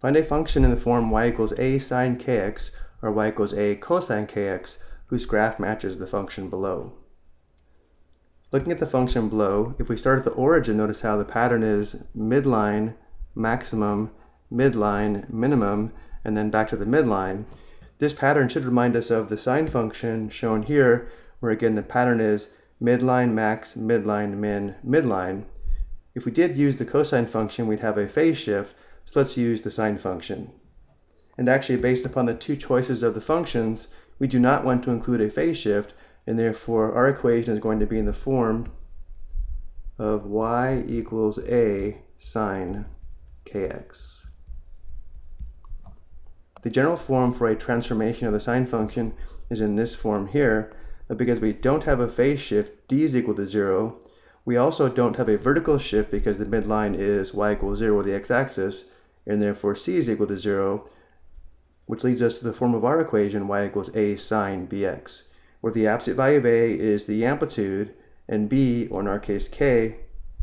Find a function in the form y equals a sine kx or y equals a cosine kx whose graph matches the function below. Looking at the function below, if we start at the origin, notice how the pattern is midline, maximum, midline, minimum, and then back to the midline. This pattern should remind us of the sine function shown here, where again the pattern is midline, max, midline, min, midline. If we did use the cosine function, we'd have a phase shift, so let's use the sine function. And actually, based upon the two choices of the functions, we do not want to include a phase shift, and therefore our equation is going to be in the form of y equals a sine kx. The general form for a transformation of the sine function is in this form here, but because we don't have a phase shift, d is equal to 0, we also don't have a vertical shift because the midline is y equals 0 with the x-axis, and therefore c is equal to 0, which leads us to the form of our equation y equals a sine bx, where the absolute value of a is the amplitude, and b, or in our case k,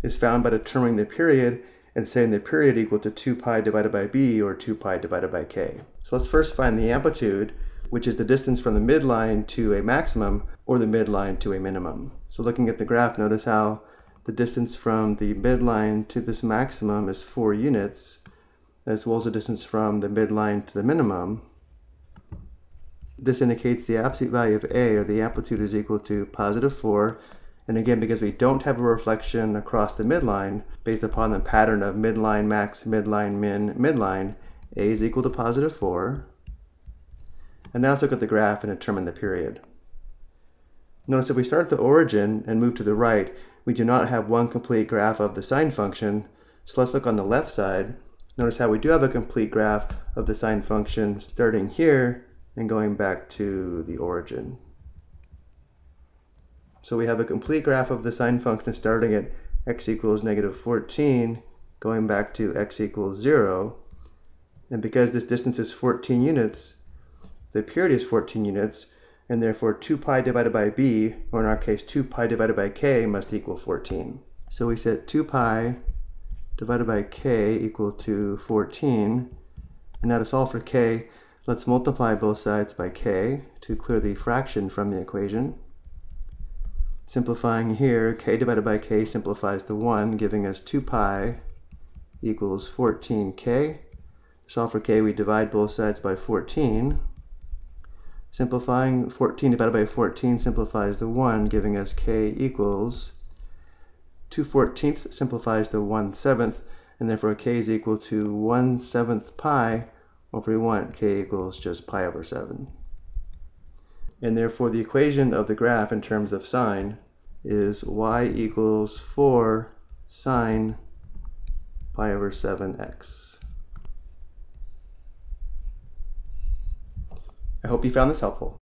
is found by determining the period and setting the period equal to 2 pi divided by b, or 2 pi divided by k. So let's first find the amplitude, which is the distance from the midline to a maximum, or the midline to a minimum. So looking at the graph, notice how the distance from the midline to this maximum is 4 units, as well as the distance from the midline to the minimum. This indicates the absolute value of A, or the amplitude, is equal to positive 4. And again, because we don't have a reflection across the midline, based upon the pattern of midline max, midline min, midline, A is equal to positive 4. And now let's look at the graph and determine the period. Notice if we start at the origin and move to the right, we do not have one complete graph of the sine function. So let's look on the left side. Notice how we do have a complete graph of the sine function starting here and going back to the origin. So we have a complete graph of the sine function starting at x equals negative 14, going back to x equals 0. And because this distance is 14 units, the period is 14 units, and therefore 2 pi divided by b, or in our case 2 pi divided by k, must equal 14. So we set 2 pi divided by k equal to 14. And now to solve for k, let's multiply both sides by k to clear the fraction from the equation. Simplifying here, k divided by k simplifies to 1, giving us 2 pi equals 14k. To solve for k, we divide both sides by 14. Simplifying 14 divided by 14 simplifies to 1, giving us k equals 2 fourteenths simplifies to 1 seventh, and therefore k is equal to 1 seventh pi, over 1. k equals just pi over 7. And therefore the equation of the graph in terms of sine is y equals 4 sine pi over 7x. I hope you found this helpful.